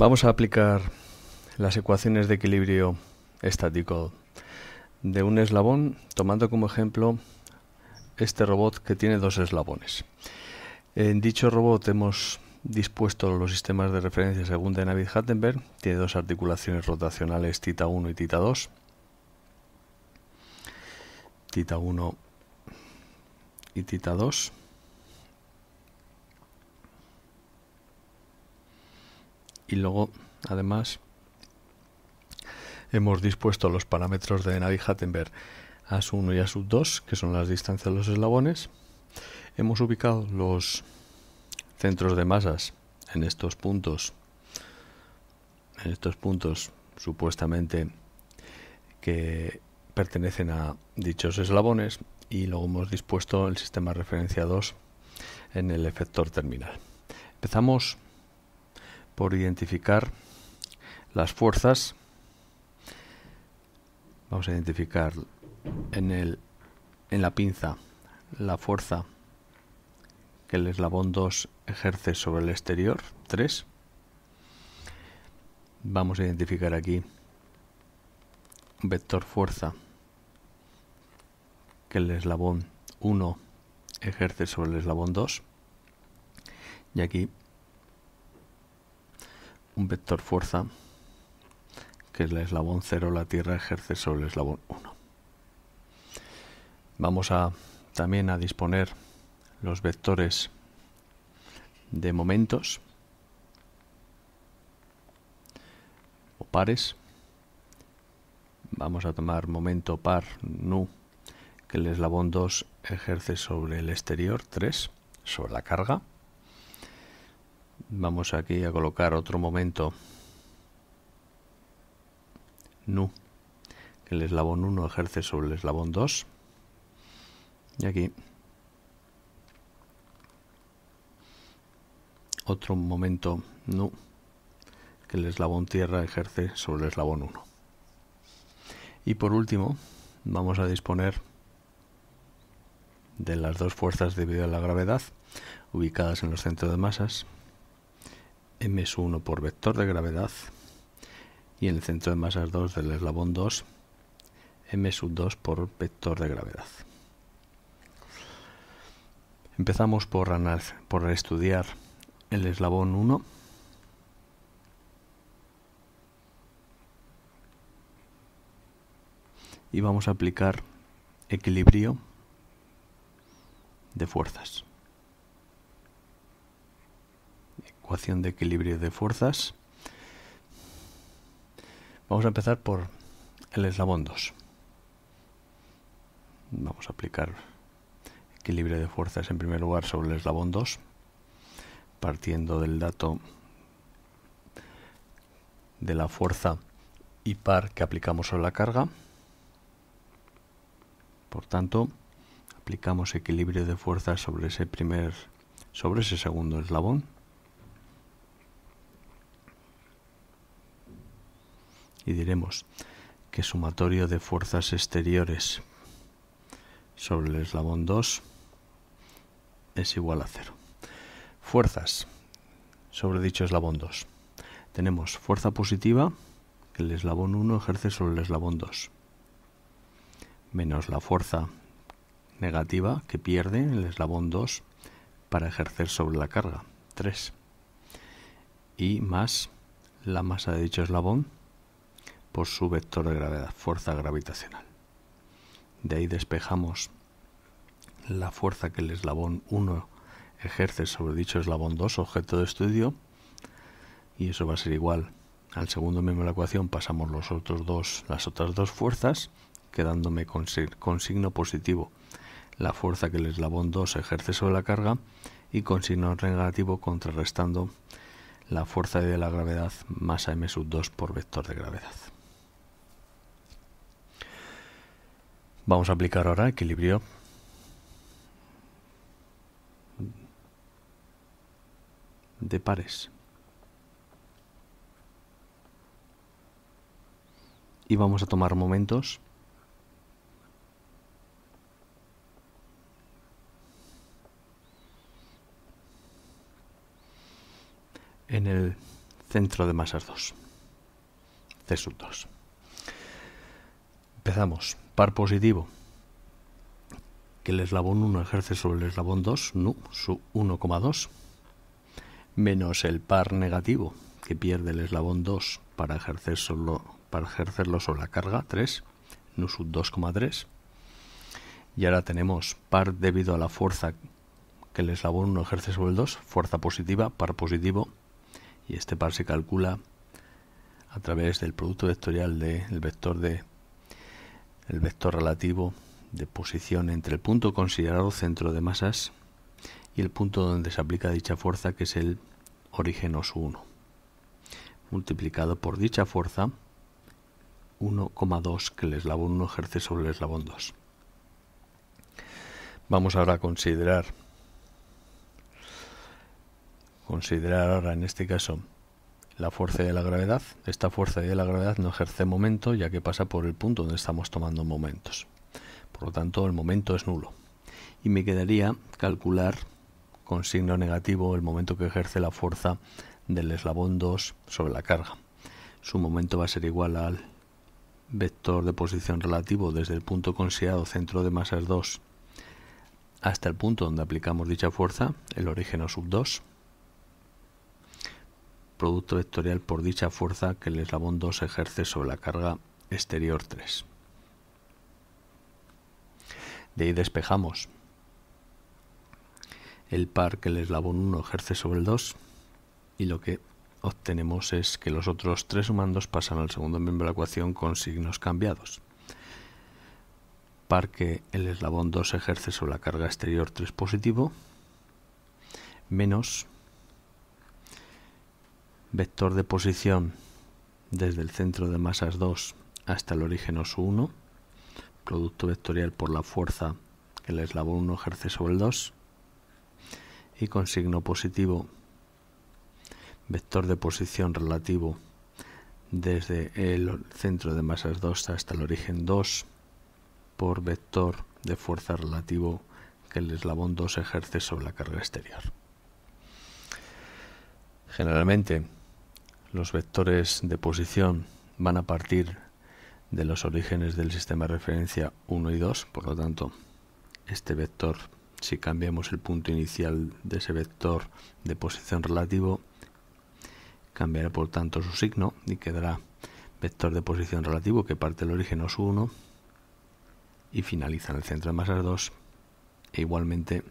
Vamos a aplicar las ecuaciones de equilibrio estático de un eslabón, tomando como ejemplo este robot que tiene dos eslabones. En dicho robot hemos dispuesto los sistemas de referencia según de David Hattenberg. Tiene dos articulaciones rotacionales tita 1 y tita 2. Tita 1 y tita 2. Y luego, además, hemos dispuesto los parámetros de Navi Hattenberg a su 1 y a su 2, que son las distancias de los eslabones. Hemos ubicado los centros de masas en estos puntos, en estos puntos supuestamente que pertenecen a dichos eslabones y luego hemos dispuesto el sistema referencia 2 en el efector terminal. Empezamos por identificar las fuerzas. Vamos a identificar en, el, en la pinza la fuerza que el eslabón 2 ejerce sobre el exterior, 3. Vamos a identificar aquí vector fuerza que el eslabón 1 ejerce sobre el eslabón 2. Y aquí un vector fuerza que el eslabón 0 la Tierra ejerce sobre el eslabón 1. Vamos a también a disponer los vectores de momentos o pares. Vamos a tomar momento par nu que el eslabón 2 ejerce sobre el exterior 3 sobre la carga. Vamos aquí a colocar otro momento nu que el eslabón 1 ejerce sobre el eslabón 2. Y aquí otro momento nu que el eslabón tierra ejerce sobre el eslabón 1. Y por último, vamos a disponer de las dos fuerzas debido a la gravedad ubicadas en los centros de masas, m1 por vector de gravedad y en el centro de masas 2 del eslabón 2, m2 por vector de gravedad. Empezamos por, por estudiar el eslabón 1 y vamos a aplicar equilibrio de fuerzas. Ecuación de equilibrio de fuerzas. Vamos a empezar por el eslabón 2. Vamos a aplicar equilibrio de fuerzas en primer lugar sobre el eslabón 2 partiendo del dato de la fuerza y par que aplicamos sobre la carga. Por tanto, aplicamos equilibrio de fuerza sobre ese primer sobre ese segundo eslabón. Y diremos que sumatorio de fuerzas exteriores sobre el eslabón 2 es igual a cero. Fuerzas sobre dicho eslabón 2. Tenemos fuerza positiva que el eslabón 1 ejerce sobre el eslabón 2, menos la fuerza negativa que pierde el eslabón 2 para ejercer sobre la carga, 3, y más la masa de dicho eslabón por su vector de gravedad, fuerza gravitacional. De ahí despejamos la fuerza que el eslabón 1 ejerce sobre dicho eslabón 2, objeto de estudio, y eso va a ser igual al segundo miembro de la ecuación, pasamos los otros dos, las otras dos fuerzas, quedándome con, con signo positivo la fuerza que el eslabón 2 ejerce sobre la carga y con signo negativo contrarrestando la fuerza de la gravedad masa m sub 2 por vector de gravedad. Vamos a aplicar ahora equilibrio de pares. Y vamos a tomar momentos en el centro de masas 2. C sub 2. Empezamos. Par positivo que el eslabón 1 ejerce sobre el eslabón 2, nu, su 1,2, menos el par negativo que pierde el eslabón 2 para, ejercer solo, para ejercerlo sobre la carga, 3, nu sub 2,3. Y ahora tenemos par debido a la fuerza que el eslabón 1 ejerce sobre el 2, fuerza positiva, par positivo, y este par se calcula a través del producto vectorial del vector de el vector relativo de posición entre el punto considerado centro de masas y el punto donde se aplica dicha fuerza, que es el origen OS 1, multiplicado por dicha fuerza 1,2 que el eslabón 1 ejerce sobre el eslabón 2. Vamos ahora a considerar considerar ahora en este caso la fuerza de la gravedad. Esta fuerza de la gravedad no ejerce momento ya que pasa por el punto donde estamos tomando momentos. Por lo tanto, el momento es nulo. Y me quedaría calcular con signo negativo el momento que ejerce la fuerza del eslabón 2 sobre la carga. Su momento va a ser igual al vector de posición relativo desde el punto considerado centro de masas 2 hasta el punto donde aplicamos dicha fuerza, el origen sub 2, producto vectorial por dicha fuerza que el eslabón 2 ejerce sobre la carga exterior 3. De ahí despejamos el par que el eslabón 1 ejerce sobre el 2 y lo que obtenemos es que los otros tres sumandos pasan al segundo miembro de la ecuación con signos cambiados. Par que el eslabón 2 ejerce sobre la carga exterior 3 positivo menos vector de posición desde el centro de masas 2 hasta el origen OSU 1 producto vectorial por la fuerza que el eslabón 1 ejerce sobre el 2 y con signo positivo vector de posición relativo desde el centro de masas 2 hasta el origen 2 por vector de fuerza relativo que el eslabón 2 ejerce sobre la carga exterior. Generalmente los vectores de posición van a partir de los orígenes del sistema de referencia 1 y 2, por lo tanto, este vector, si cambiamos el punto inicial de ese vector de posición relativo, cambiará por tanto su signo y quedará vector de posición relativo que parte del origen OS 1 y finaliza en el centro de masas 2 e igualmente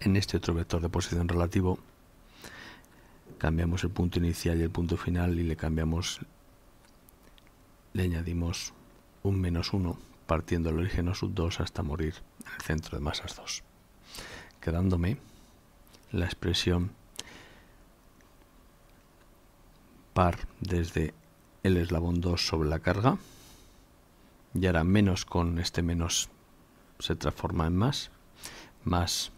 en este otro vector de posición relativo cambiamos el punto inicial y el punto final y le cambiamos le añadimos un menos 1 partiendo el origen sub 2 hasta morir en el centro de masas 2, quedándome la expresión par desde el eslabón 2 sobre la carga y ahora menos con este menos se transforma en más más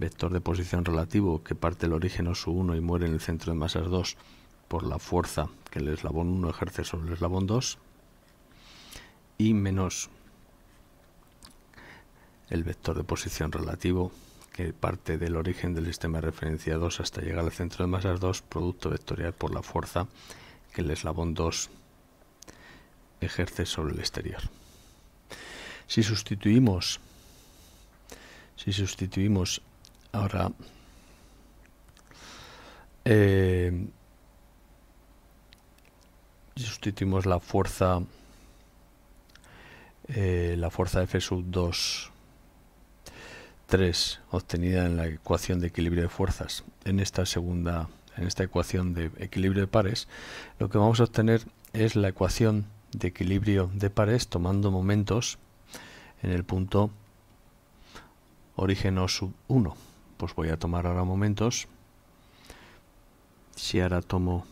vector de posición relativo que parte el origen sub 1 y muere en el centro de masas 2 por la fuerza que el eslabón 1 ejerce sobre el eslabón 2 y menos el vector de posición relativo que parte del origen del sistema de referencia 2 hasta llegar al centro de masas 2, producto vectorial por la fuerza que el eslabón 2 ejerce sobre el exterior. Si sustituimos si sustituimos ahora eh, sustituimos la fuerza eh, la fuerza F sub 2 3 obtenida en la ecuación de equilibrio de fuerzas. En esta segunda en esta ecuación de equilibrio de pares lo que vamos a obtener es la ecuación de equilibrio de pares tomando momentos en el punto origen O sub 1 pues voy a tomar ahora momentos. Si ahora tomo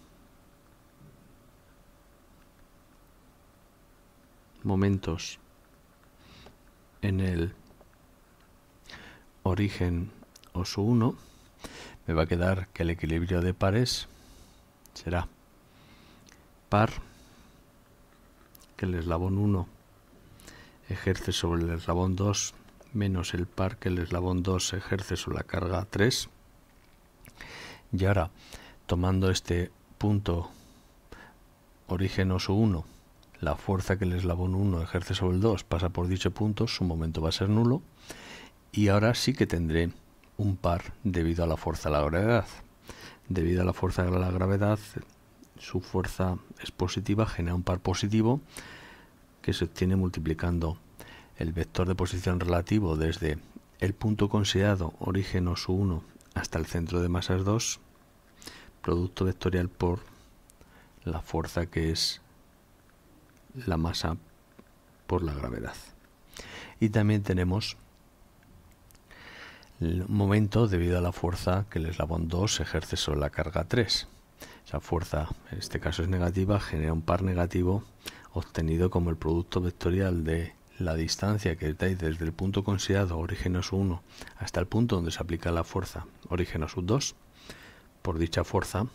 momentos en el origen OSU 1, me va a quedar que el equilibrio de pares será par que el eslabón 1 ejerce sobre el eslabón 2 menos el par que el eslabón 2 ejerce sobre la carga 3. Y ahora tomando este punto origen o su 1, la fuerza que el eslabón 1 ejerce sobre el 2 pasa por dicho punto, su momento va a ser nulo y ahora sí que tendré un par debido a la fuerza de la gravedad. Debido a la fuerza de la gravedad, su fuerza es positiva, genera un par positivo que se obtiene multiplicando el vector de posición relativo desde el punto considerado origen o su 1 hasta el centro de masas 2, producto vectorial por la fuerza que es la masa por la gravedad. Y también tenemos el momento debido a la fuerza que el eslabón 2 ejerce sobre la carga 3. Esa fuerza, en este caso es negativa, genera un par negativo obtenido como el producto vectorial de la distancia que dais desde el punto considerado origen 1 hasta el punto donde se aplica la fuerza origen sub 2 por dicha fuerza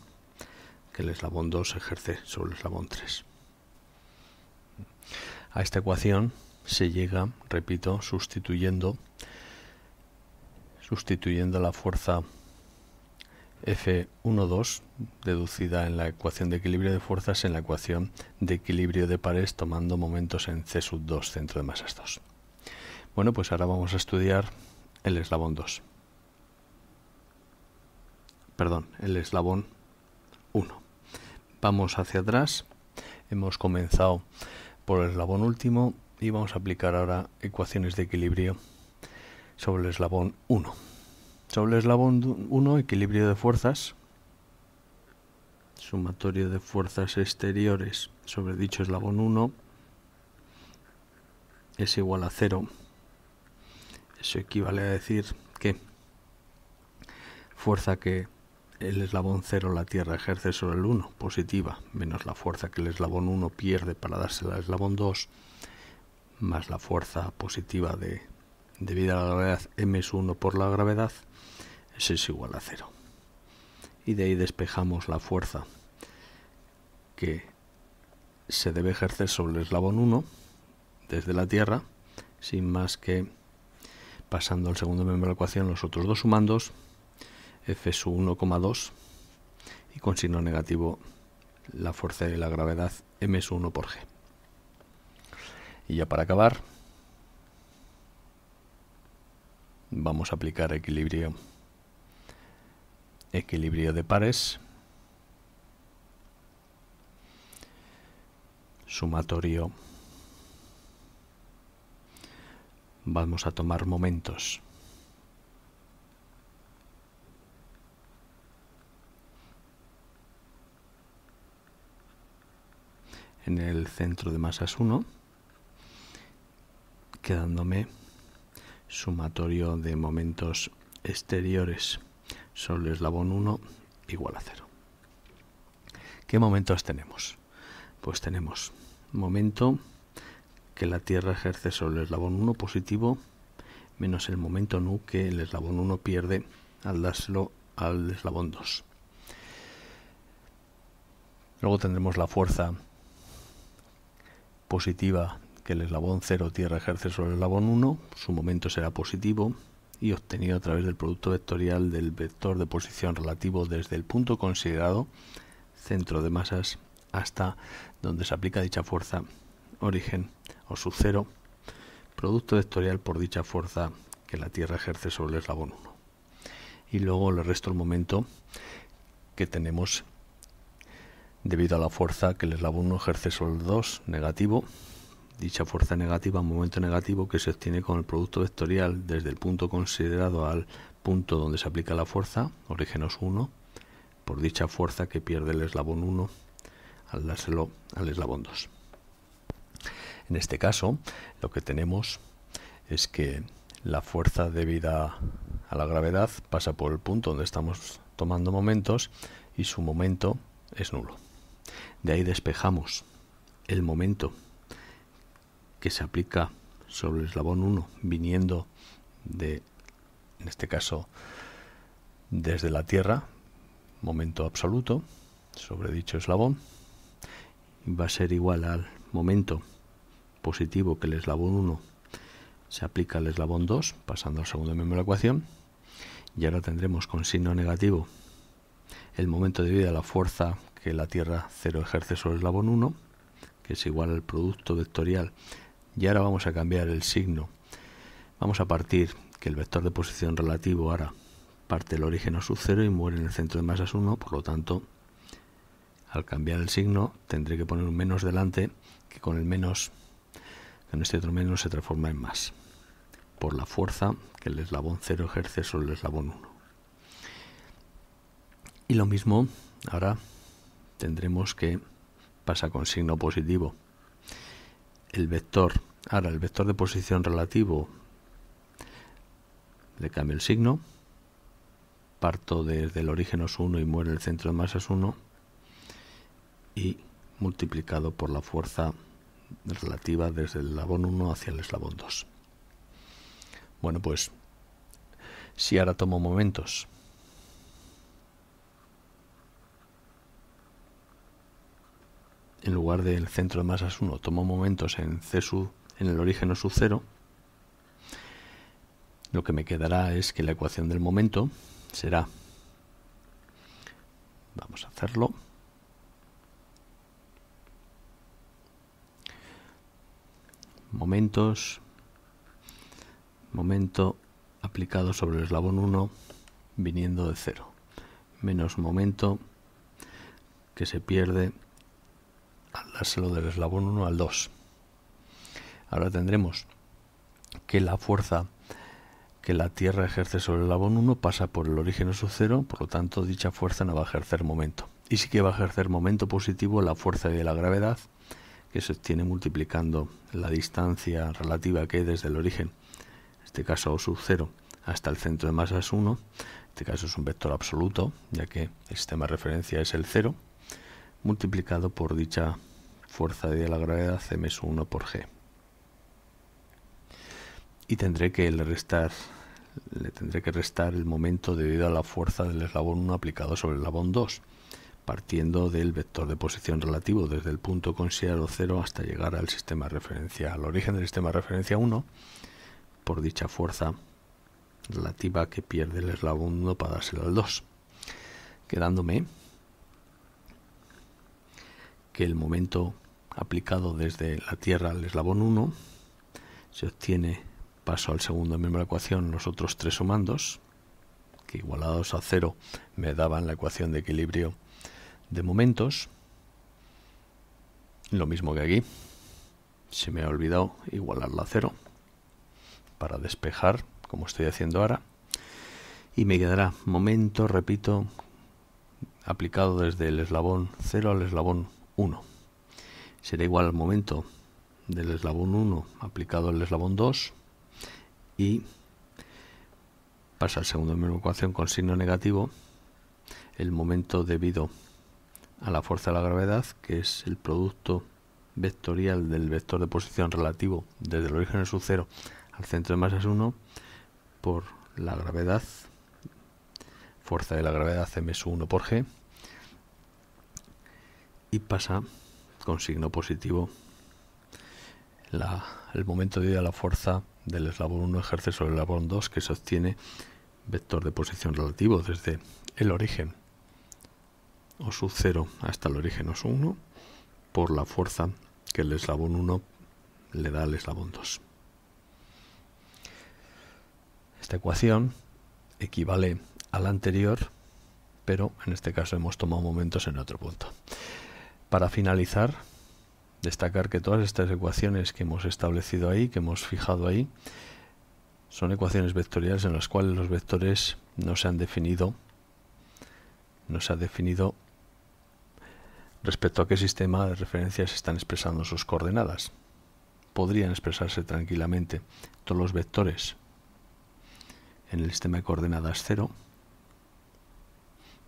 que el eslabón 2 ejerce sobre el eslabón 3. A esta ecuación se llega, repito, sustituyendo sustituyendo la fuerza F12 deducida en la ecuación de equilibrio de fuerzas en la ecuación de equilibrio de pares tomando momentos en C 2, centro de masas 2. Bueno, pues ahora vamos a estudiar el eslabón 2. Perdón, el eslabón 1. Vamos hacia atrás. Hemos comenzado por el eslabón último y vamos a aplicar ahora ecuaciones de equilibrio sobre el eslabón 1. El eslabón 1, equilibrio de fuerzas. Sumatorio de fuerzas exteriores sobre dicho eslabón 1 es igual a 0. Eso equivale a decir que fuerza que el eslabón 0 la Tierra ejerce sobre el 1, positiva, menos la fuerza que el eslabón 1 pierde para dársela al eslabón 2, más la fuerza positiva de debido a la gravedad m es 1 por la gravedad, es igual a 0. Y de ahí despejamos la fuerza que se debe ejercer sobre el eslabón 1 desde la Tierra, sin más que pasando al segundo miembro de la ecuación los otros dos sumandos, F es 1,2 y con signo negativo la fuerza de la gravedad m es 1 por g. Y ya para acabar, vamos a aplicar equilibrio equilibrio de pares. Sumatorio. Vamos a tomar momentos. En el centro de masas 1 quedándome sumatorio de momentos exteriores sobre el eslabón 1 igual a 0. ¿Qué momentos tenemos? Pues tenemos momento que la Tierra ejerce sobre el eslabón 1 positivo menos el momento nu que el eslabón 1 pierde al dárselo al eslabón 2. Luego tendremos la fuerza positiva que el eslabón 0 Tierra ejerce sobre el eslabón 1, su momento será positivo y obtenido a través del producto vectorial del vector de posición relativo desde el punto considerado centro de masas hasta donde se aplica dicha fuerza origen o su cero, producto vectorial por dicha fuerza que la Tierra ejerce sobre el eslabón 1. Y luego le resto el momento que tenemos debido a la fuerza que el eslabón 1 ejerce sobre el 2 negativo dicha fuerza negativa, momento negativo que se obtiene con el producto vectorial desde el punto considerado al punto donde se aplica la fuerza, orígenos 1, por dicha fuerza que pierde el eslabón 1 al dárselo al eslabón 2. En este caso, lo que tenemos es que la fuerza debida a la gravedad pasa por el punto donde estamos tomando momentos y su momento es nulo. De ahí despejamos el momento que se aplica sobre el eslabón 1 viniendo de, en este caso, desde la Tierra, momento absoluto, sobre dicho eslabón, va a ser igual al momento positivo que el eslabón 1 se aplica al eslabón 2, pasando al segundo miembro de la ecuación, y ahora tendremos con signo negativo el momento de vida de la fuerza que la Tierra 0 ejerce sobre el eslabón 1, que es igual al producto vectorial. Y ahora vamos a cambiar el signo. Vamos a partir que el vector de posición relativo ahora parte el origen a sub 0 y muere en el centro de masas 1, por lo tanto, al cambiar el signo tendré que poner un menos delante, que con el menos, con este otro menos se transforma en más, por la fuerza que el eslabón 0 ejerce sobre el eslabón 1. Y lo mismo ahora tendremos que pasa con signo positivo. El vector, ahora el vector de posición relativo le cambio el signo, parto desde el origen 1 y muere el centro de masas 1 y multiplicado por la fuerza relativa desde el eslabón 1 hacia el eslabón 2. Bueno, pues si ahora tomo momentos en lugar del centro de masas 1, tomo momentos en C en el origen sub 0, lo que me quedará es que la ecuación del momento será, vamos a hacerlo, momentos, momento aplicado sobre el eslabón 1 viniendo de 0, menos momento que se pierde del eslabón 1 al 2. Ahora tendremos que la fuerza que la Tierra ejerce sobre el eslabón 1 pasa por el origen sub 0, por lo tanto dicha fuerza no va a ejercer momento. Y sí que va a ejercer momento positivo la fuerza de la gravedad, que se obtiene multiplicando la distancia relativa que hay desde el origen, en este caso sub 0, hasta el centro de masas 1. En este caso es un vector absoluto, ya que el sistema de referencia es el 0, multiplicado por dicha fuerza de la gravedad m1 por g. Y tendré que le restar le tendré que restar el momento debido a la fuerza del eslabón 1 aplicado sobre el eslabón 2, partiendo del vector de posición relativo desde el punto considerado 0 hasta llegar al sistema de referencia, al origen del sistema de referencia 1, por dicha fuerza relativa que pierde el eslabón 1 para dárselo al 2, quedándome que el momento aplicado desde la Tierra al eslabón 1 se obtiene paso al segundo miembro de la ecuación los otros tres sumandos, que igualados a cero me daban la ecuación de equilibrio de momentos. Lo mismo que aquí. Se me ha olvidado igualarla a cero para despejar, como estoy haciendo ahora. Y me quedará momento, repito, aplicado desde el eslabón 0 al eslabón 1. Será igual al momento del eslabón 1 aplicado al eslabón 2 y pasa al segundo de ecuación con signo negativo el momento debido a la fuerza de la gravedad, que es el producto vectorial del vector de posición relativo desde el origen de su cero al centro de masas 1 por la gravedad, fuerza de la gravedad ms1 por g, y pasa con signo positivo el momento debido a la fuerza del eslabón 1 ejerce sobre el eslabón 2 que se obtiene vector de posición relativo desde el origen o sub 0 hasta el origen o 1 por la fuerza que el eslabón 1 le da al eslabón 2. Esta ecuación equivale a la anterior, pero en este caso hemos tomado momentos en otro punto. Para finalizar, destacar que todas estas ecuaciones que hemos establecido ahí, que hemos fijado ahí, son ecuaciones vectoriales en las cuales los vectores no se han definido, no se ha definido respecto a qué sistema de referencias están expresando sus coordenadas. Podrían expresarse tranquilamente todos los vectores en el sistema de coordenadas cero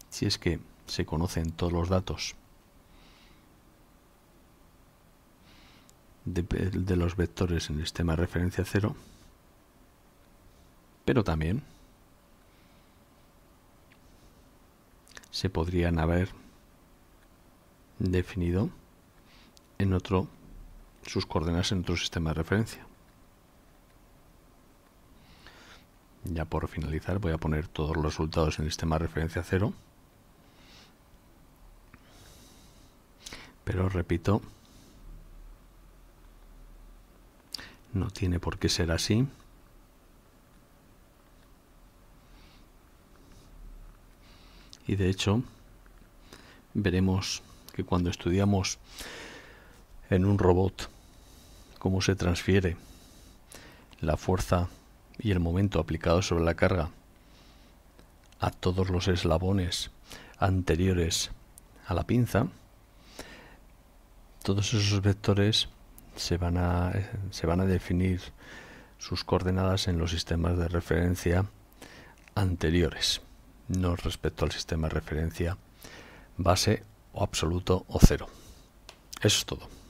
si es que se conocen todos los datos de, los vectores en el sistema de referencia cero, pero también se podrían haber definido en otro sus coordenadas en otro sistema de referencia. Ya por finalizar voy a poner todos los resultados en el sistema de referencia cero Pero repito, no tiene por qué ser así. Y de hecho, veremos que cuando estudiamos en un robot cómo se transfiere la fuerza y el momento aplicado sobre la carga a todos los eslabones anteriores a la pinza, todos esos vectores se van a, se van a definir sus coordenadas en los sistemas de referencia anteriores, no respecto al sistema de referencia base o absoluto o cero. Eso es todo.